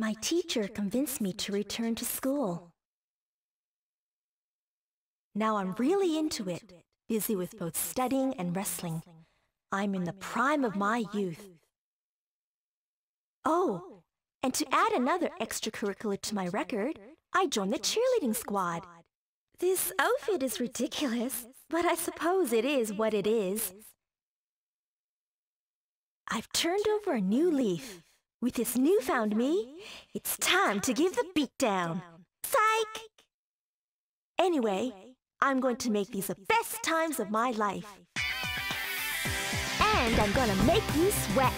My teacher convinced me to return to school. Now I'm really into it, busy with both studying and wrestling. I'm in the prime of my youth. Oh, and to add another extracurricular to my record, I joined the cheerleading squad. This outfit is ridiculous, but I suppose it is what it is. I've turned over a new leaf. With this newfound me, it's time to give the beat down. Psych! Anyway, I'm going to make these the best times of my life. And I'm gonna make you sweat.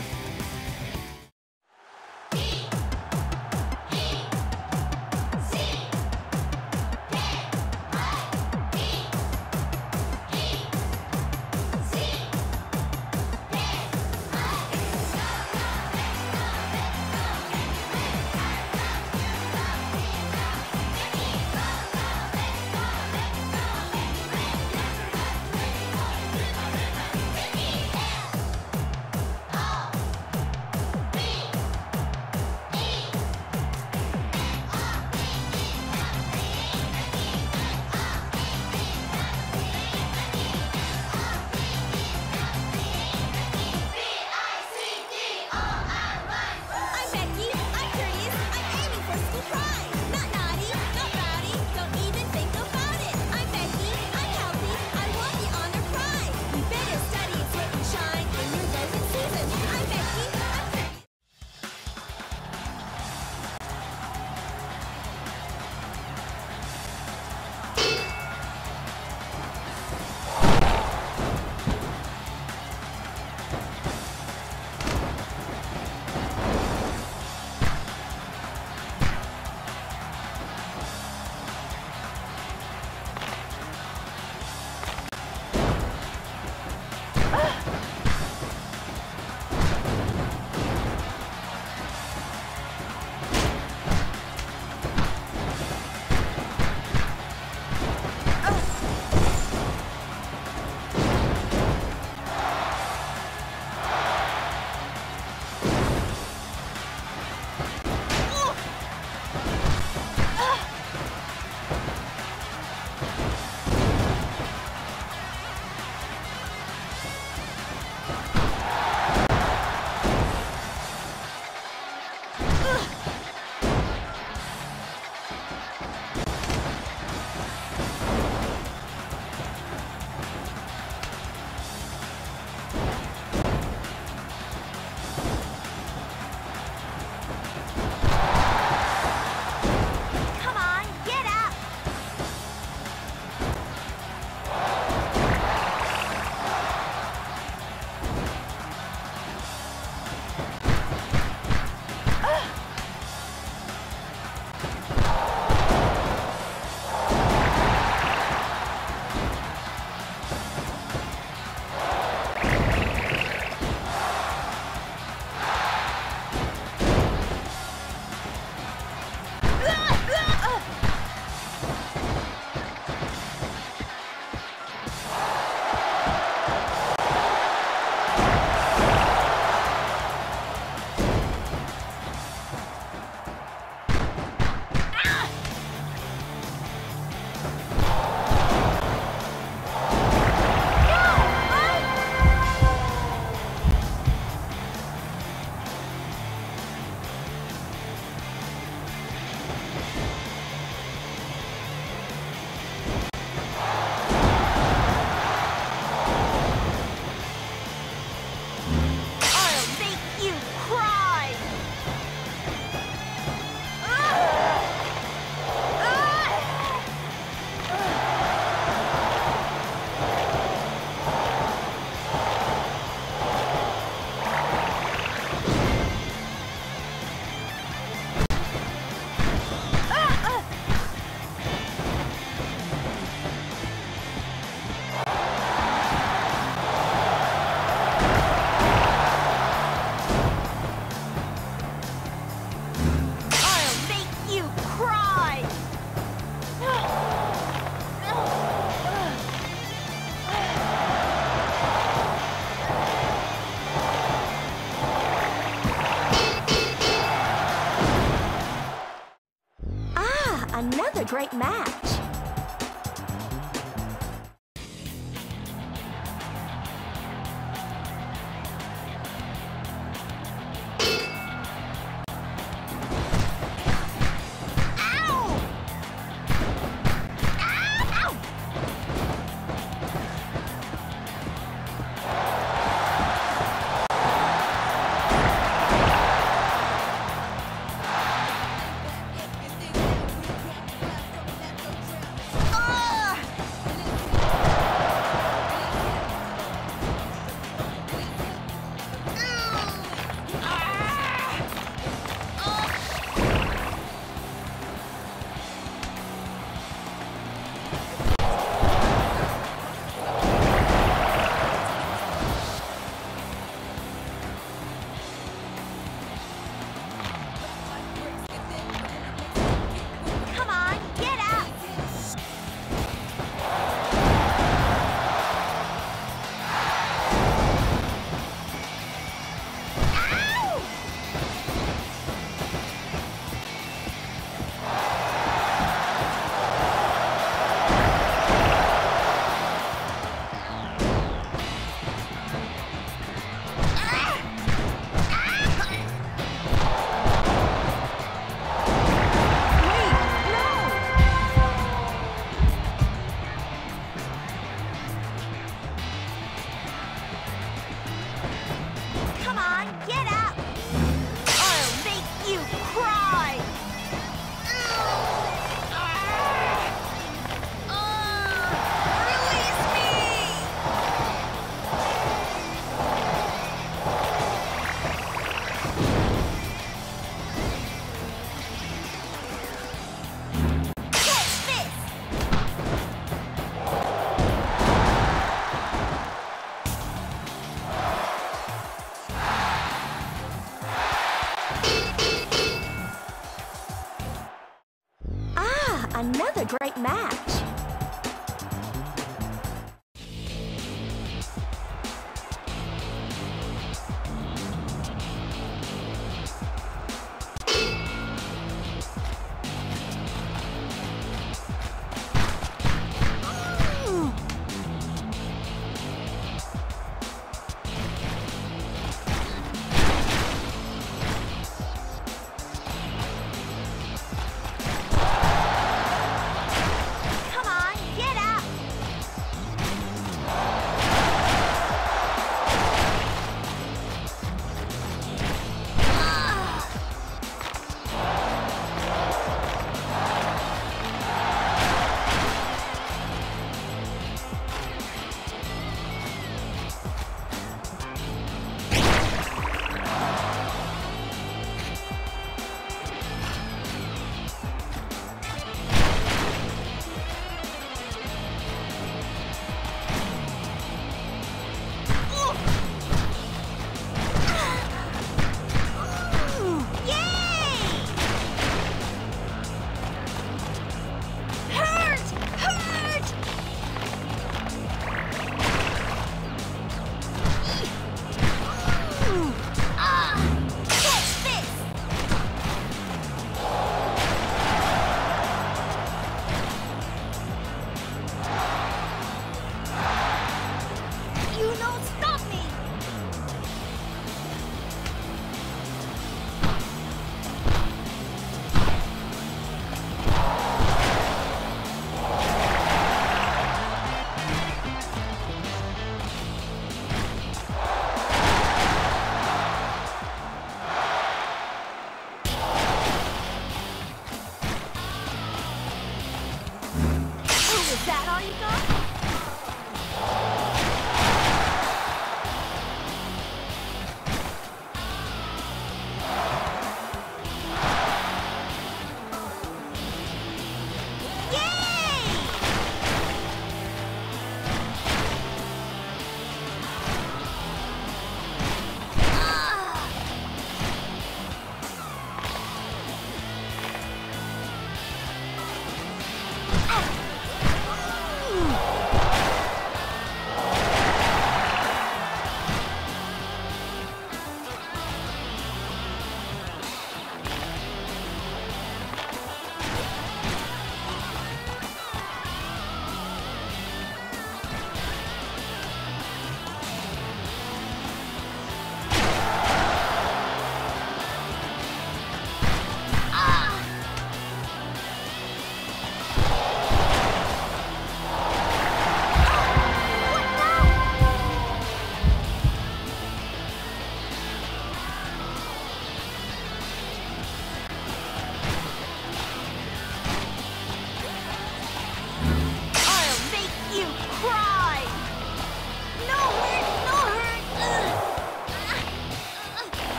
a great match. Another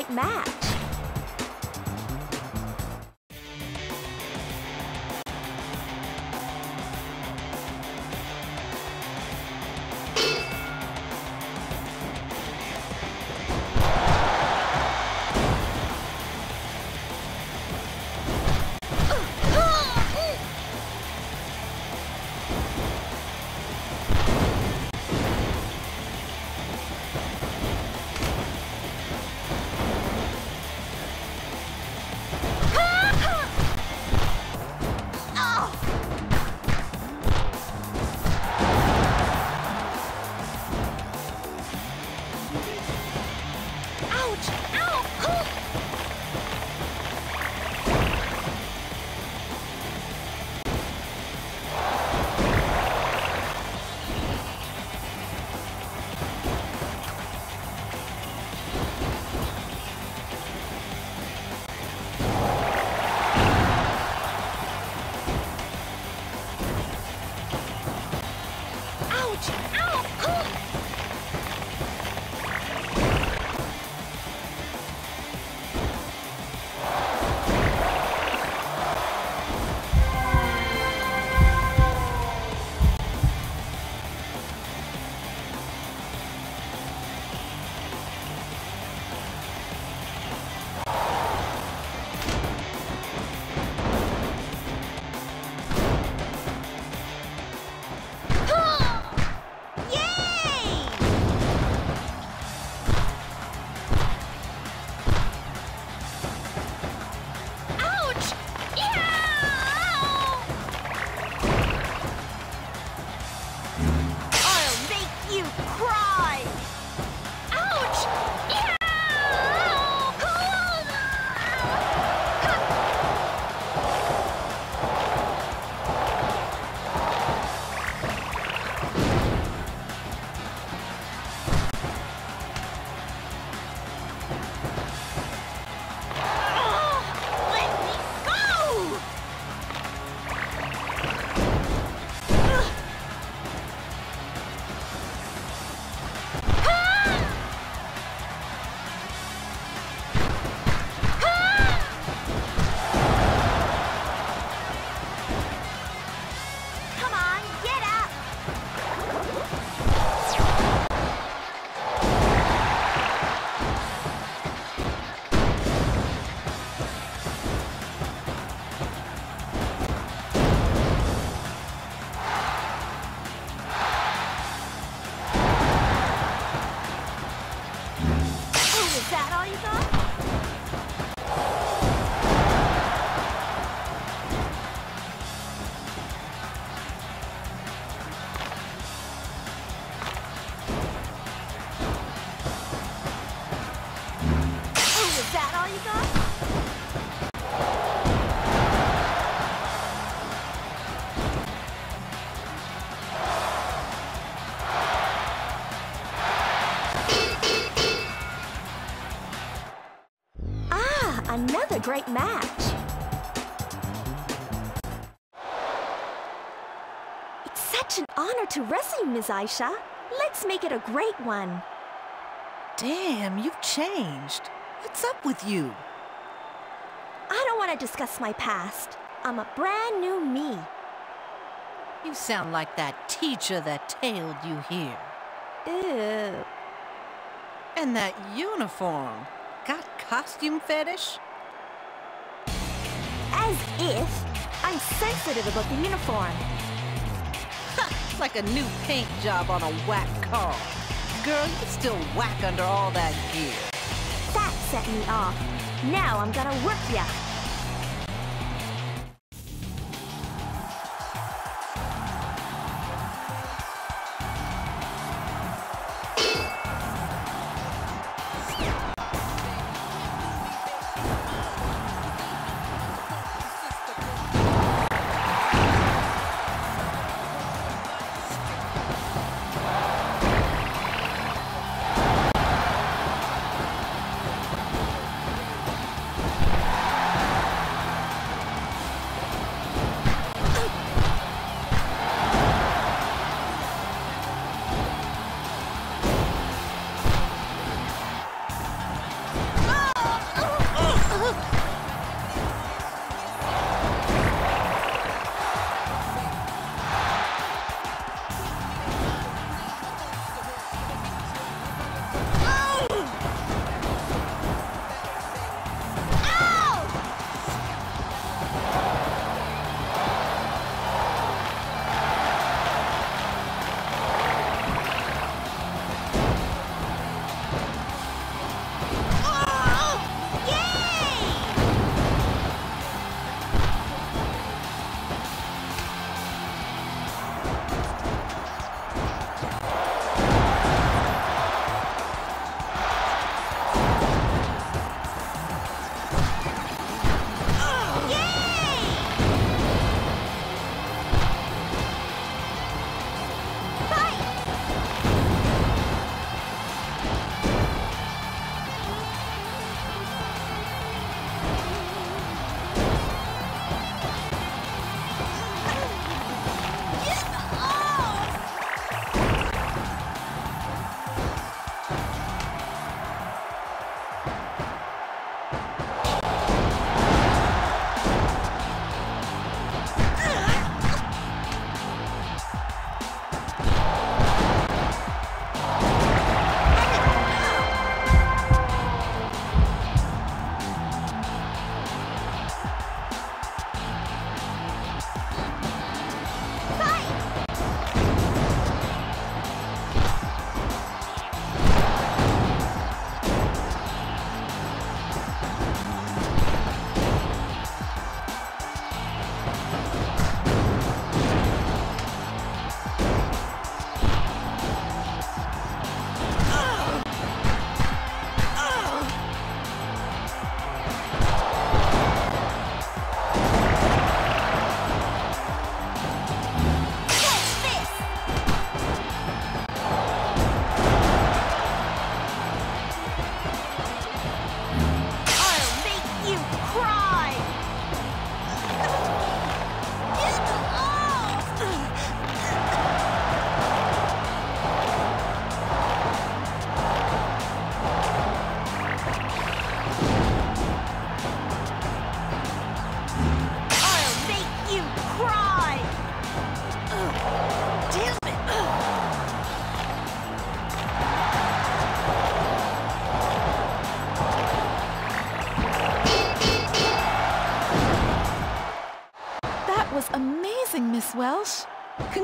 like math. Another great match. Ah, another great match. It's such an honor to wrestle you, Ms. Aisha. Let's make it a great one. Damn, you've changed. What's up with you? I don't want to discuss my past. I'm a brand new me. You sound like that teacher that tailed you here. Ew. And that uniform. Got costume fetish? As if. I'm sensitive about the uniform. like a new paint job on a whack car. Girl, you still whack under all that gear. Set me off. Now I'm gonna work ya.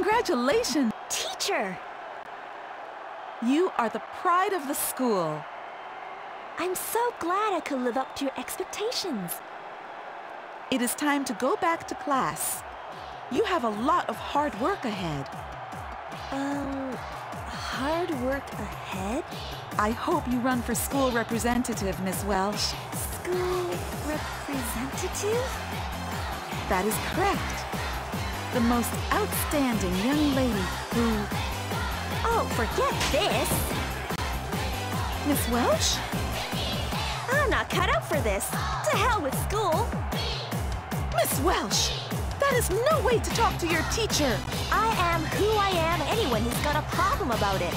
Congratulations! Teacher! You are the pride of the school. I'm so glad I could live up to your expectations. It is time to go back to class. You have a lot of hard work ahead. Um, hard work ahead? I hope you run for school representative, Miss Welsh. School representative? That is correct. The most outstanding young lady who... Oh, forget this! Miss Welsh? I'm not cut out for this. To hell with school. Miss Welsh, that is no way to talk to your teacher. I am who I am. Anyone who's got a problem about it.